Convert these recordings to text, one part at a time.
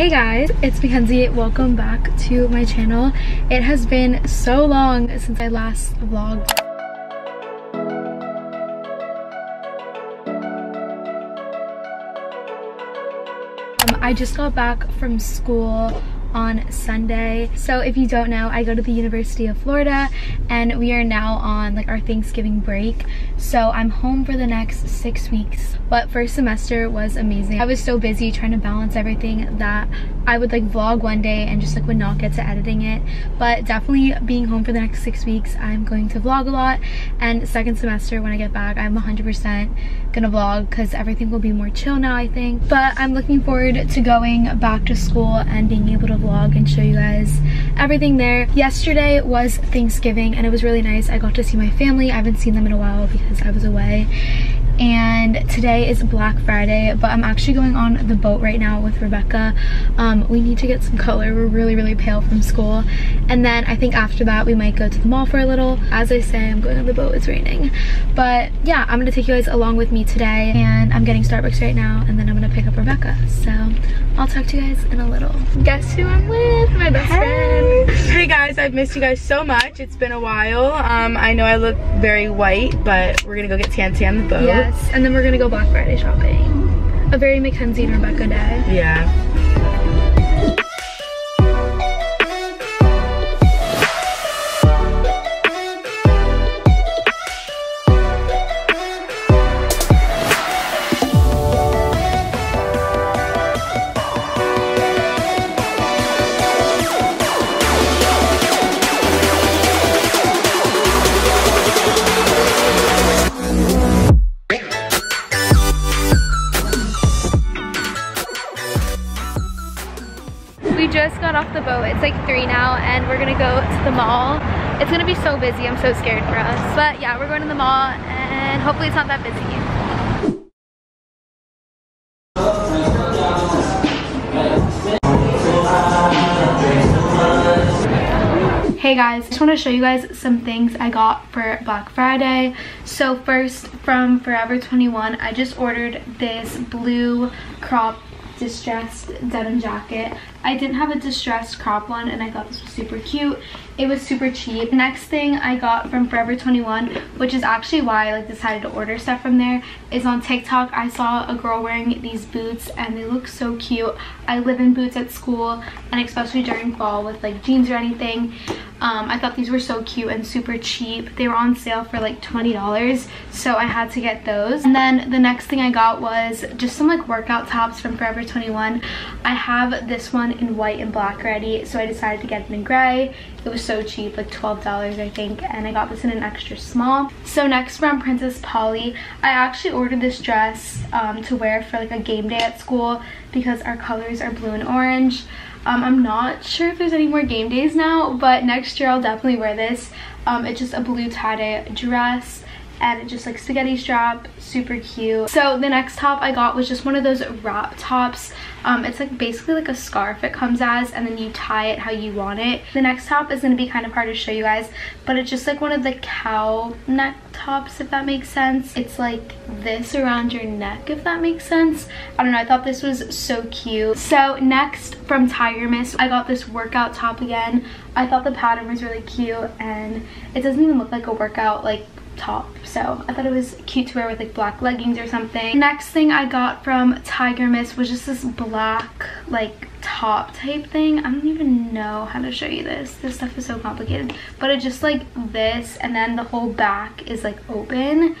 Hey guys, it's Mackenzie. Welcome back to my channel. It has been so long since I last vlogged. Um, I just got back from school on Sunday. So if you don't know, I go to the University of Florida and we are now on like our Thanksgiving break. So I'm home for the next six weeks. But first semester was amazing. I was so busy trying to balance everything that I would like vlog one day and just like would not get to editing it. But definitely being home for the next six weeks, I'm going to vlog a lot. And second semester when I get back, I'm 100% gonna vlog because everything will be more chill now, I think. But I'm looking forward to going back to school and being able to vlog and show you guys everything there. Yesterday was Thanksgiving and it was really nice. I got to see my family. I haven't seen them in a while because I was away and today is Black Friday but I'm actually going on the boat right now with Rebecca. Um, we need to get some color. We're really really pale from school. And then I think after that we might go to the mall for a little. As I say I'm going on the boat. It's raining. But yeah I'm gonna take you guys along with me today and I'm getting Starbucks right now and then I'm gonna pick up Rebecca. So I'll talk to you guys in a little. Guess who I'm with? My best hey. friend. Hey guys. I've missed you guys so much. It's been a while. Um, I know I look very white but we're gonna go get Tanty on the boat. Yeah And then we're gonna go Black Friday shopping. A very Mackenzie and Rebecca day. Yeah. It's like 3 now and we're gonna go to the mall. It's gonna be so busy. I'm so scared for us. But yeah, we're going to the mall and hopefully it's not that busy. Hey guys, I just want to show you guys some things I got for Black Friday. So first from Forever 21, I just ordered this blue crop distressed denim jacket. I didn't have a distressed crop one and I thought this was super cute. It was super cheap. Next thing I got from Forever 21, which is actually why I like decided to order stuff from there, is on TikTok. I saw a girl wearing these boots and they look so cute. I live in boots at school and especially during fall with like jeans or anything. Um, I thought these were so cute and super cheap. They were on sale for like $20, so I had to get those. And then the next thing I got was just some like workout tops from Forever 21. I have this one in white and black ready, so I decided to get it in gray. It was so cheap, like $12 I think, and I got this in an extra small. So next from Princess Polly, I actually ordered this dress um, to wear for like a game day at school because our colors are blue and orange. Um, I'm not sure if there's any more game days now, but next year I'll definitely wear this. Um, it's just a blue tie-dye dress and just like spaghetti strap super cute. So the next top i got was just one of those wrap tops. Um, it's like basically like a scarf it comes as and then you tie it how you want it. The next top is going to be kind of hard to show you guys but it's just like one of the cow neck tops if that makes sense. It's like this around your neck if that makes sense. I don't know i thought this was so cute. So next from tiger mist i got this workout top again. I thought the pattern was really cute and it doesn't even look like a workout like top so I thought it was cute to wear with like black leggings or something. Next thing I got from Tiger Mist was just this black like top type thing. I don't even know how to show you this. This stuff is so complicated. But it's just like this and then the whole back is like open.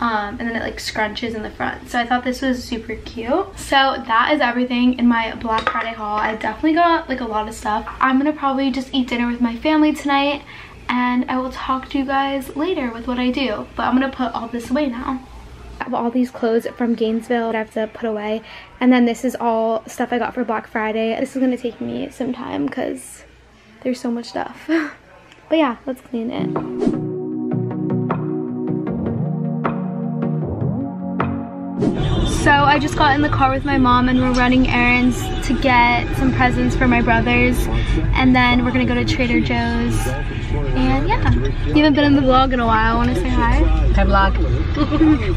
Um, and then it like scrunches in the front. So I thought this was super cute. So that is everything in my Black Friday haul. I definitely got like a lot of stuff. I'm gonna probably just eat dinner with my family tonight and I will talk to you guys later with what I do. But I'm gonna put all this away now. I have all these clothes from Gainesville that I have to put away. And then this is all stuff I got for Black Friday. This is gonna take me some time because there's so much stuff. but yeah, let's clean it. So I just got in the car with my mom and we're running errands to get some presents for my brothers. And then we're gonna go to Trader Joe's. And yeah, you haven't been in the vlog in a while. Want to say hi? Hi vlog.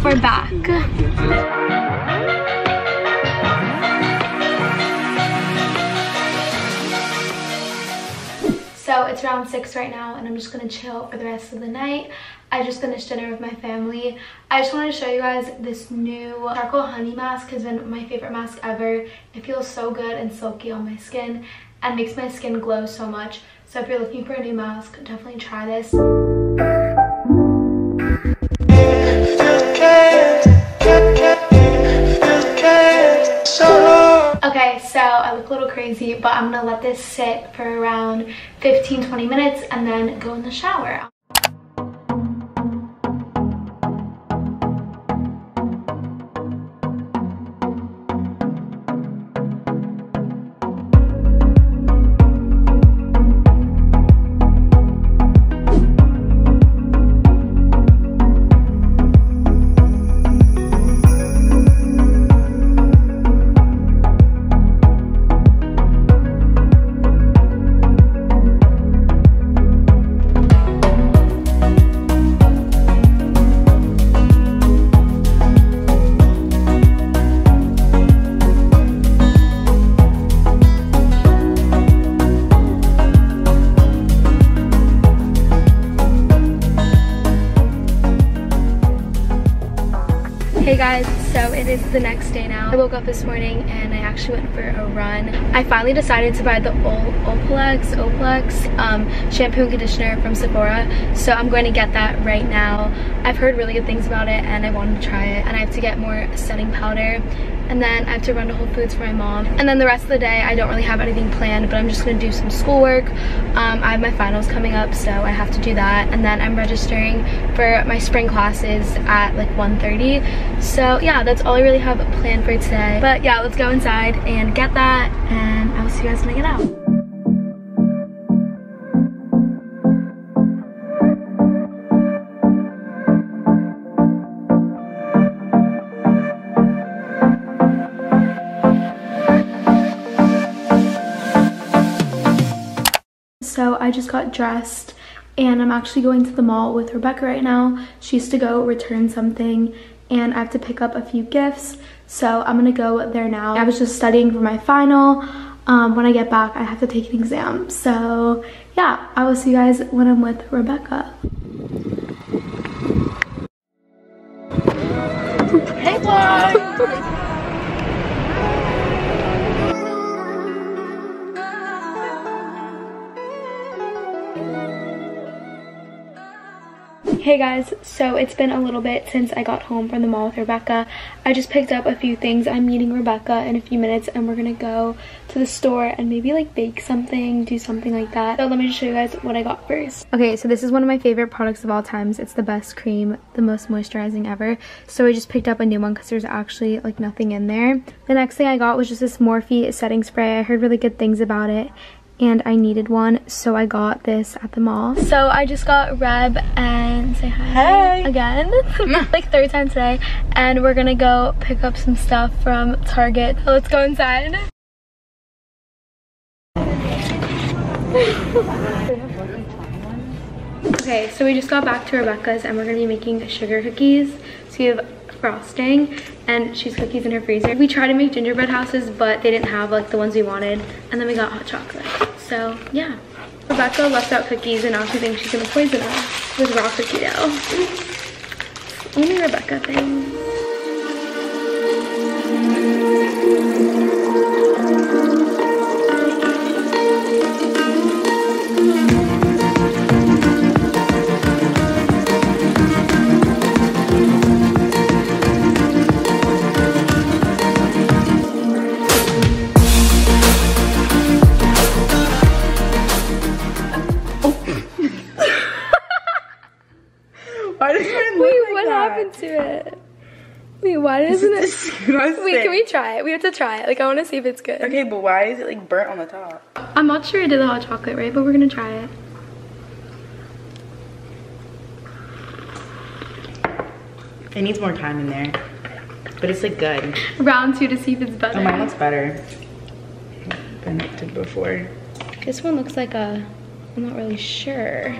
We're back. So it's around 6 right now and I'm just going to chill for the rest of the night. I just finished dinner with my family. I just wanted to show you guys this new charcoal honey mask has been my favorite mask ever. It feels so good and silky on my skin and makes my skin glow so much. So if you're looking for a new mask, definitely try this. Okay, so I look a little crazy, but I'm gonna let this sit for around 15-20 minutes and then go in the shower. The next day now. I woke up this morning and I actually went for a run. I finally decided to buy the Ol Olaplex um, shampoo and conditioner from Sephora. So I'm going to get that right now. I've heard really good things about it and I wanted to try it. And I have to get more setting powder and then I have to run to Whole Foods for my mom. And then the rest of the day, I don't really have anything planned, but I'm just gonna do some schoolwork. Um, I have my finals coming up, so I have to do that. And then I'm registering for my spring classes at like 1.30. So yeah, that's all I really have planned for today. But yeah, let's go inside and get that, and I will see you guys when I get out. So I just got dressed and I'm actually going to the mall with Rebecca right now. She used to go return something and I have to pick up a few gifts. So I'm gonna go there now. I was just studying for my final. Um, when I get back, I have to take an exam. So yeah, I will see you guys when I'm with Rebecca. Hey guys, so it's been a little bit since I got home from the mall with Rebecca. I just picked up a few things. I'm meeting Rebecca in a few minutes and we're gonna go to the store and maybe like bake something, do something like that. So let me just show you guys what I got first. Okay, so this is one of my favorite products of all times. It's the best cream, the most moisturizing ever. So I just picked up a new one because there's actually like nothing in there. The next thing I got was just this Morphe setting spray. I heard really good things about it and I needed one so I got this at the mall. So I just got Reb and say hi hey. again mm. like third time today and we're gonna go pick up some stuff from Target. So let's go inside. okay so we just got back to Rebecca's and we're gonna be making sugar cookies. So we have frosting and she's cookies in her freezer. We tried to make gingerbread houses, but they didn't have like the ones we wanted. And then we got hot chocolate. So yeah. Rebecca left out cookies and now she thinks she's gonna poison us with raw cookie dough. Only Rebecca thing. We try it? We have to try it. Like, I want to see if it's good. Okay, but why is it like burnt on the top? I'm not sure I did the hot chocolate right, but we're gonna try it. It needs more time in there. But it's like good. Round two to see if it's better. Oh, mine looks better than it did before. This one looks like a, I'm not really sure.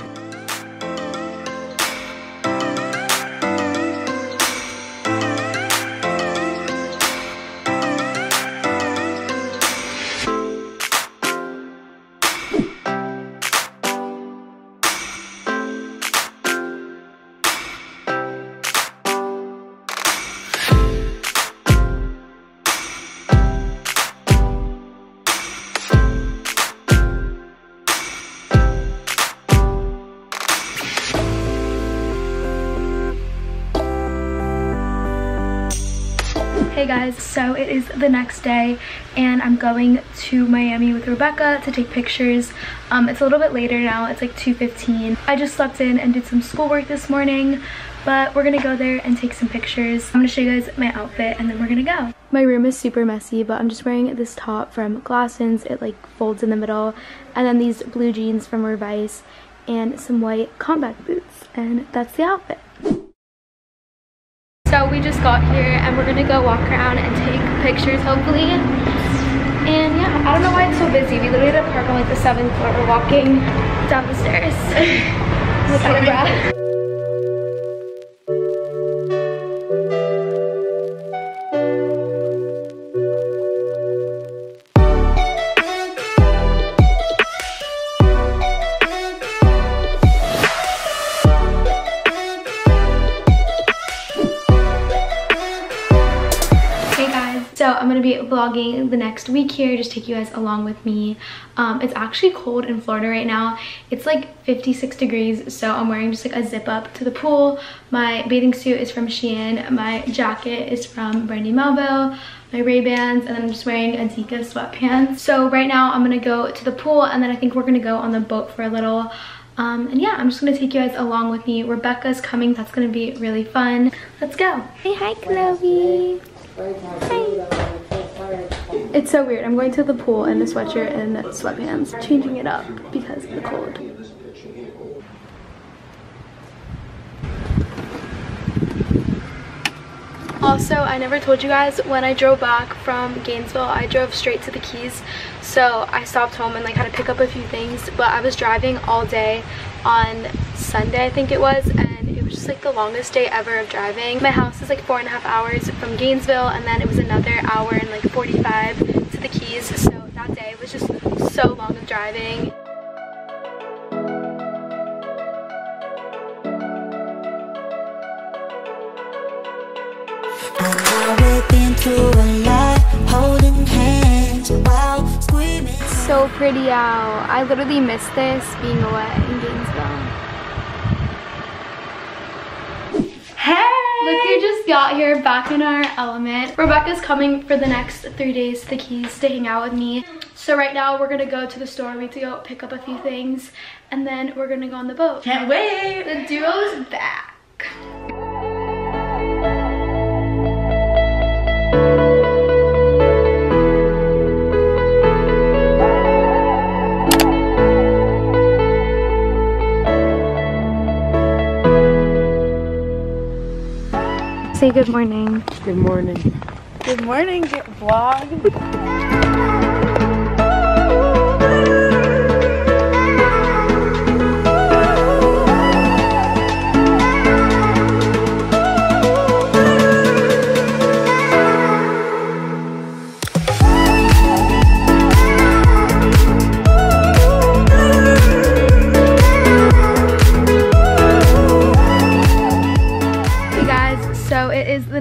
Hey guys, so it is the next day and I'm going to Miami with Rebecca to take pictures. Um, it's a little bit later now, it's like 2.15. I just slept in and did some schoolwork this morning, but we're gonna go there and take some pictures. I'm gonna show you guys my outfit and then we're gonna go. My room is super messy, but I'm just wearing this top from Glassons. It like folds in the middle. And then these blue jeans from Revice and some white combat boots. And that's the outfit. So we just got here and we're gonna go walk around and take pictures hopefully. And yeah, I don't know why it's so busy. We literally had to park on like the seventh floor. We're walking down the stairs. At vlogging the next week here, just take you guys along with me. Um, it's actually cold in Florida right now. It's like 56 degrees, so I'm wearing just like a zip up to the pool. My bathing suit is from Shein. My jacket is from Brandy Melville my Ray-Bans, and I'm just wearing Adika sweatpants. So right now I'm gonna go to the pool, and then I think we're gonna go on the boat for a little. Um, and yeah, I'm just gonna take you guys along with me. Rebecca's coming, that's gonna be really fun. Let's go. Say hi, Chloe. It's so weird. I'm going to the pool in a sweatshirt and sweatpants, changing it up because of the cold. Also, I never told you guys, when I drove back from Gainesville, I drove straight to the Keys. So I stopped home and like had to pick up a few things, but I was driving all day on Sunday, I think it was, and like the longest day ever of driving. My house is like four and a half hours from Gainesville and then it was another hour and like 45 to the Keys. So that day was just so long of driving. So pretty out. I literally missed this being away in Gainesville. Look who just got here back in our element. Rebecca's coming for the next three days to the Keys to hang out with me. So right now we're gonna go to the store. We need to go pick up a few things and then we're gonna go on the boat. Can't wait. The duo's back. Say good morning. Good morning. Good morning, vlog.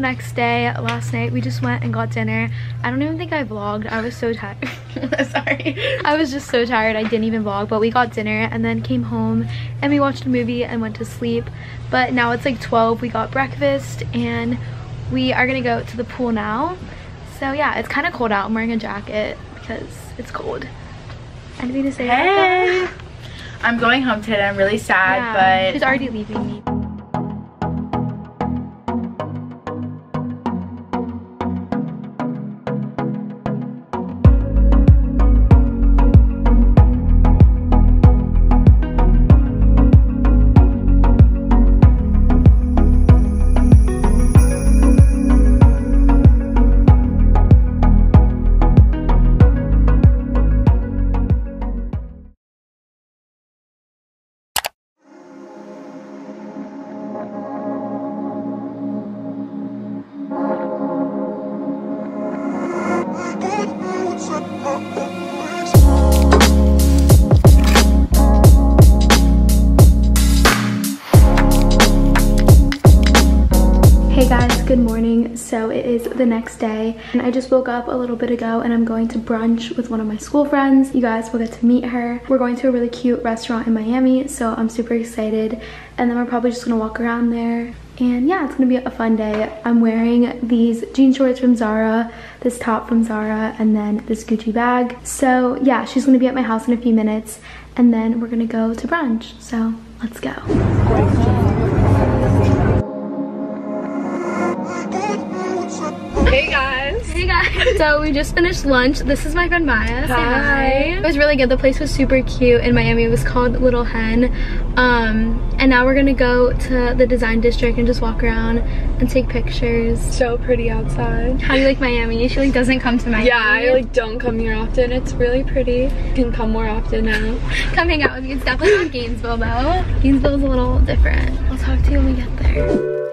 next day, last night, we just went and got dinner. I don't even think I vlogged. I was so tired. Sorry. I was just so tired. I didn't even vlog, but we got dinner and then came home and we watched a movie and went to sleep. But now it's like 12. We got breakfast and we are gonna go to the pool now. So yeah, it's kind of cold out. I'm wearing a jacket because it's cold. Anything to say hey. I'm going home today. I'm really sad, yeah, but... She's already leaving me. So it is the next day and i just woke up a little bit ago and i'm going to brunch with one of my school friends you guys will get to meet her we're going to a really cute restaurant in miami so i'm super excited and then we're probably just gonna walk around there And yeah, it's gonna be a fun day. I'm wearing these jean shorts from Zara, this top from Zara, and then this Gucci bag. So yeah, she's gonna be at my house in a few minutes, and then we're gonna go to brunch. So let's go. So we just finished lunch. This is my friend Maya. Say Hi. It was really good. The place was super cute in Miami. It was called Little Hen. Um, and now we're gonna go to the design district and just walk around and take pictures. So pretty outside. How do you like Miami? She like doesn't come to Miami. Yeah, I like don't come here often. It's really pretty. You can come more often now. come hang out with me. It's definitely not Gainesville though. Gainesville's a little different. I'll talk to you when we get there.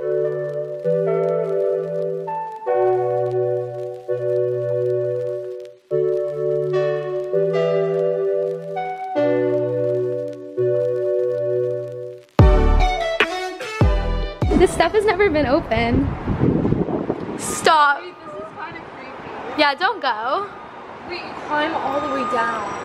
Stuff has never been open. Stop. this is kind of creepy. Yeah, don't go. Wait, you climb all the way down.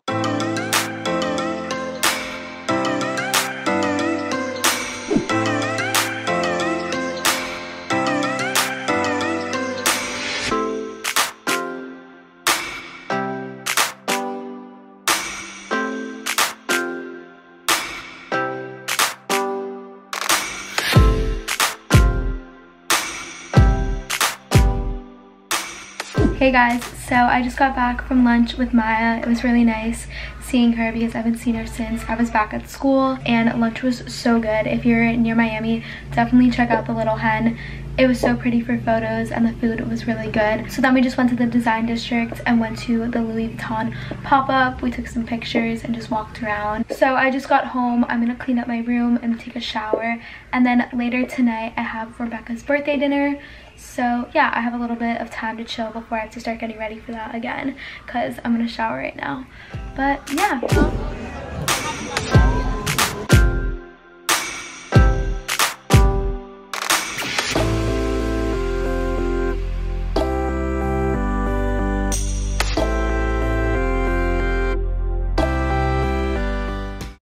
Hey guys, so I just got back from lunch with Maya. It was really nice seeing her because I haven't seen her since I was back at school and lunch was so good. If you're near Miami, definitely check out the Little Hen. It was so pretty for photos and the food was really good. So then we just went to the design district and went to the Louis Vuitton pop-up. We took some pictures and just walked around. So I just got home. I'm gonna clean up my room and take a shower. And then later tonight I have Rebecca's birthday dinner. So yeah, I have a little bit of time to chill before I have to start getting ready for that again because I'm gonna shower right now. But yeah.